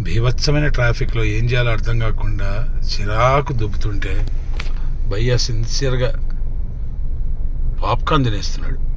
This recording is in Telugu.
భీభత్సమైన ట్రాఫిక్లో ఏం చేయాలో అర్థం కాకుండా చిరాకు దుబ్బుతుంటే భయ్య సిన్సియర్గా పాప్కార్న్ తినేస్తున్నాడు.